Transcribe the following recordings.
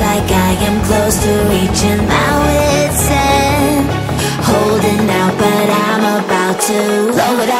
like I am close to reaching my wit's end. Holding out but I'm about to blow it up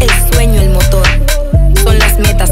el sueño el motor, son las metas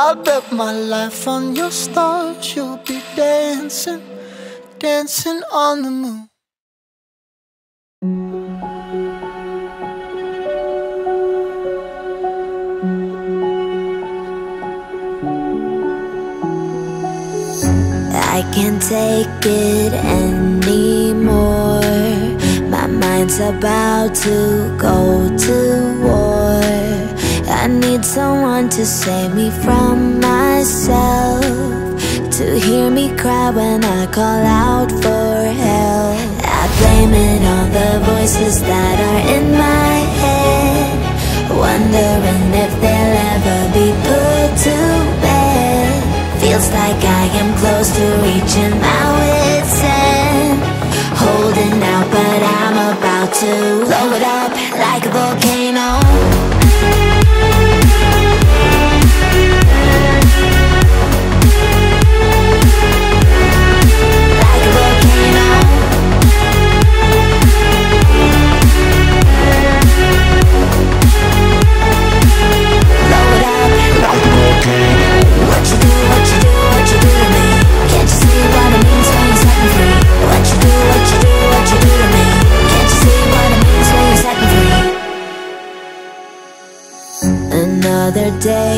I bet my life on your stars. You'll be dancing, dancing on the moon. I can't take it anymore. My mind's about to go to need someone to save me from myself. To hear me cry when I call out for help. I blame it on the voices that are in my head. Wondering if they'll ever be put to bed. Feels like I am close to reaching my wit's end. Holding out, but I'm about to blow it up like a volcano.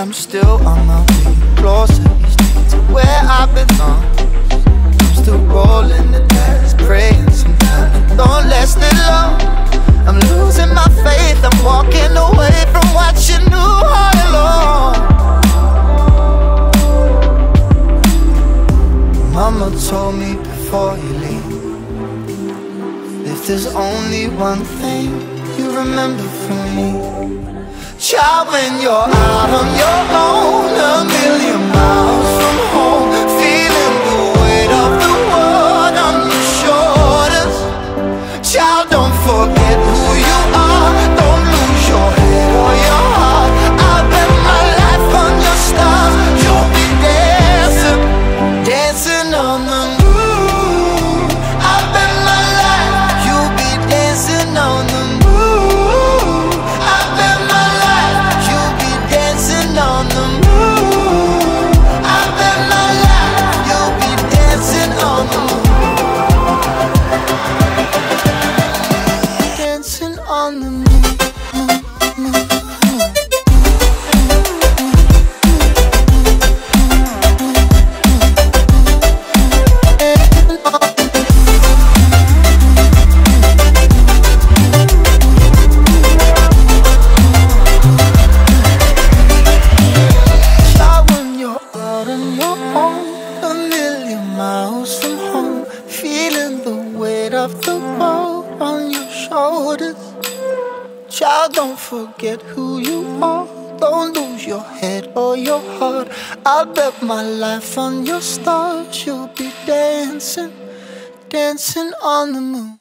I'm still on my feet, Lost I bet my life on your stars, you'll be dancing, dancing on the moon.